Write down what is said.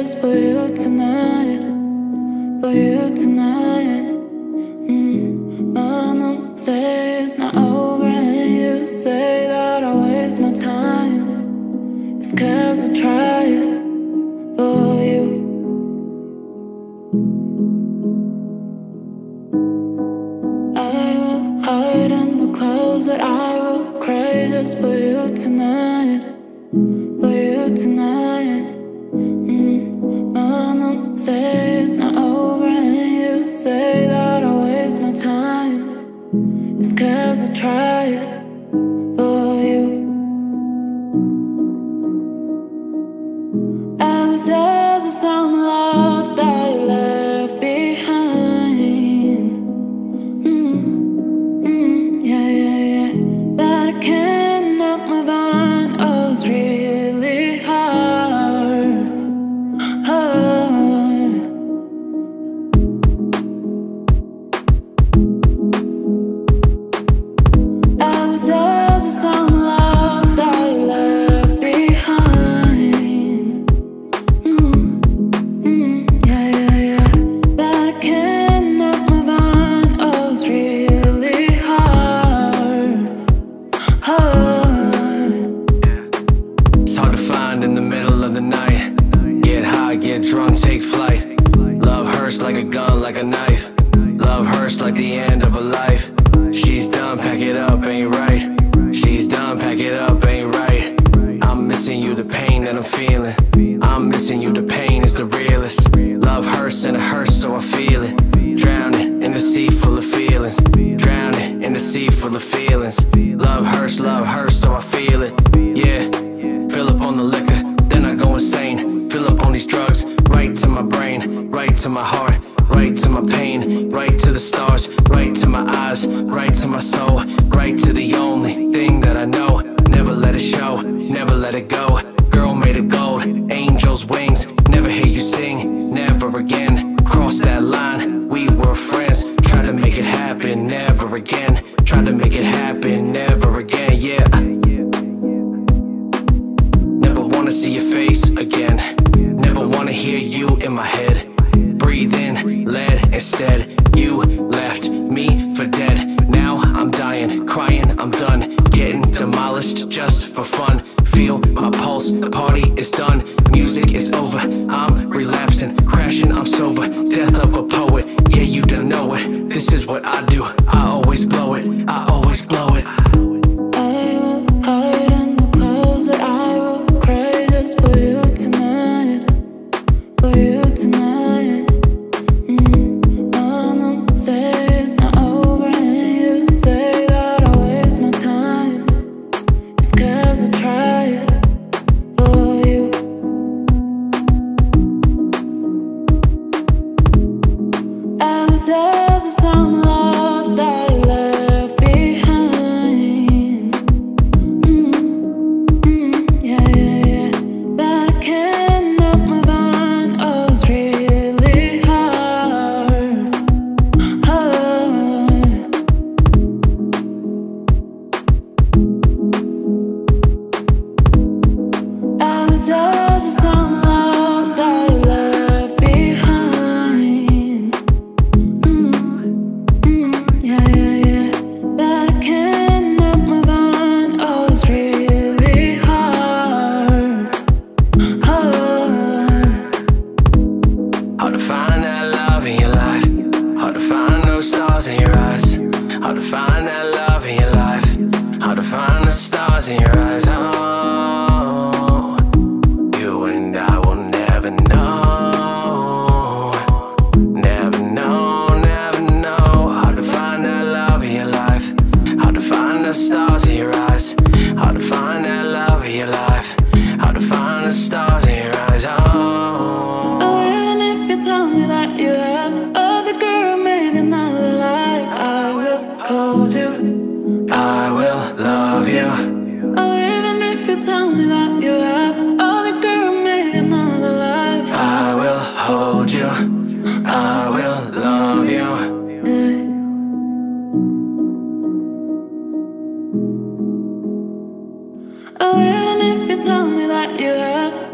just for you tonight. For you tonight. Mm. Mama says it's not over, and you say that I waste my time. It's cause I try it for you. I will hide in the that I will cry just. For you tonight. It's cause I try it for you. I was Hurts like a gun, like a knife. Love hurts like the end of a life. She's done, pack it up, ain't right. She's done, pack it up, ain't right. I'm missing you, the pain that I'm feeling. I'm missing you, the pain is the realest. Love hurts and it hurts, so I feel it. Drowning in the sea full of feelings. Drowning in the sea full of feelings. Love hurts, love hurts, so I feel it. Yeah. Fill up on the liquor, then I go insane. Fill up on these drugs, right to my brain, right to my heart, right to my pain, right to the stars, right to my eyes, right to my soul, right to the only thing that I know. Never let it show, never let it go. Girl made of gold, angels' wings. Never hear you sing, never again. Cross that line, we were friends. Try to make it happen, never again. Try to make it happen, never again, yeah. Never wanna see your face again. Wanna hear you in my head. Breathe in, lead instead. You left me for dead. Now I'm dying, crying, I'm done. Getting demolished just for fun. Hard to find that love in your life. How to find the stars in your eyes. Tell me that you have